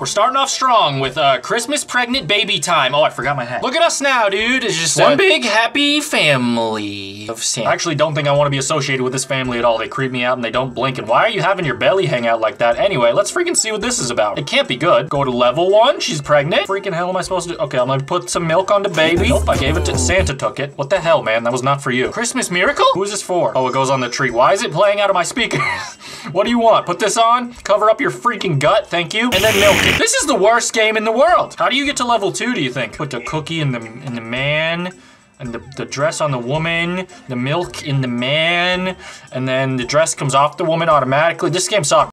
We're starting off strong with uh, Christmas pregnant baby time. Oh, I forgot my hat. Look at us now, dude. It's just one big happy family of Santa. I actually don't think I want to be associated with this family at all. They creep me out and they don't blink. And why are you having your belly hang out like that? Anyway, let's freaking see what this is about. It can't be good. Go to level one. She's pregnant. Freaking hell am I supposed to? Okay, I'm gonna put some milk on the baby. Nope, I gave it to Santa took it. What the hell, man? That was not for you. Christmas miracle? Who is this for? Oh, it goes on the tree. Why is it playing out of my speaker? what do you want? Put this on? Cover up your freaking gut, thank you. And then milk it. This is the worst game in the world. How do you get to level two, do you think? Put the cookie in the in the man, and the, the dress on the woman, the milk in the man, and then the dress comes off the woman automatically. This game sucks.